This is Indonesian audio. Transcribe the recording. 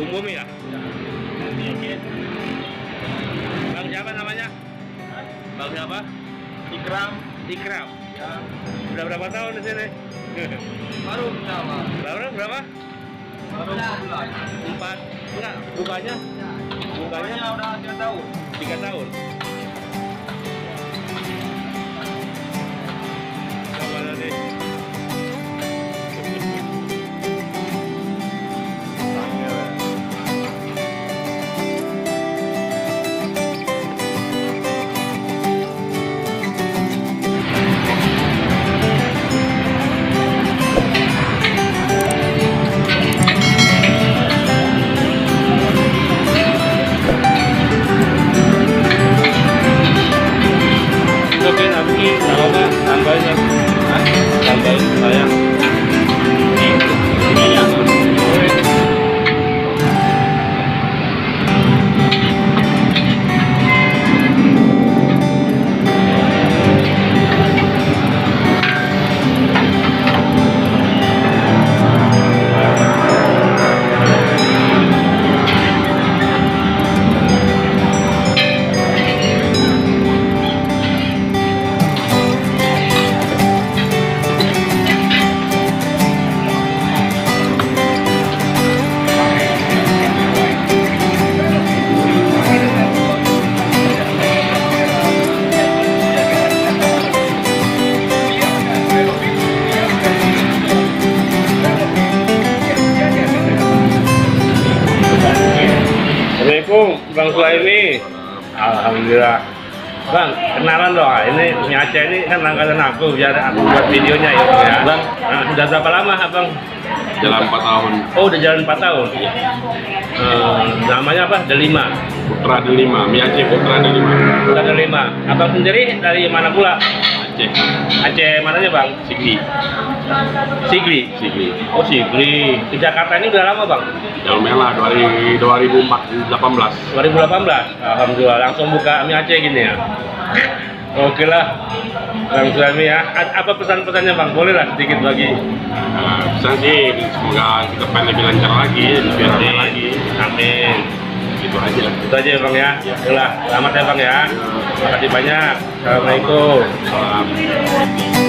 umum ya? ya. Bang siapa namanya? Hah? Bang siapa? Ikram. Ikram. Ya. Sudah berapa tahun di sini? Baru berapa? Baru berapa? Baru bulan. Empat. Enggak, bukanya? bukanya sudah udah tiga tahun. Tiga tahun. Bang Sulaimi. Alhamdulillah. Bang, kenalan dong. Ini Umi Aceh ini kan langganan aku biar aku buat videonya ya, Bang ya. Bang. Nah, sudah berapa lama, Abang? Jalan 4 tahun. Oh, udah jalan 4 tahun. Eh, namanya apa? Delima. Putra Delima, Miace Putra Delima. Udah Delima. Abang sendiri dari mana pula? Aceh. Aceh mananya, Bang? Sigli. Sigli. Sigli. Oh, Sigli. Ke Jakarta ini udah lama, Bang? Jalur Merah 2018. 2018. Alhamdulillah langsung buka mie Aceh gini ya. Oke lah, Bang Suami ya. A- Apa pesan-pesannya Bang? Boleh lah sedikit bagi. Nah, pesan sih semoga kita pengen lebih lancar lagi, lebih lagi. Amin. Gitu aja. Itu aja ya Bang ya. Oke lah, selamat ya Bang ya. Terima kasih banyak. Assalamualaikum. Salam.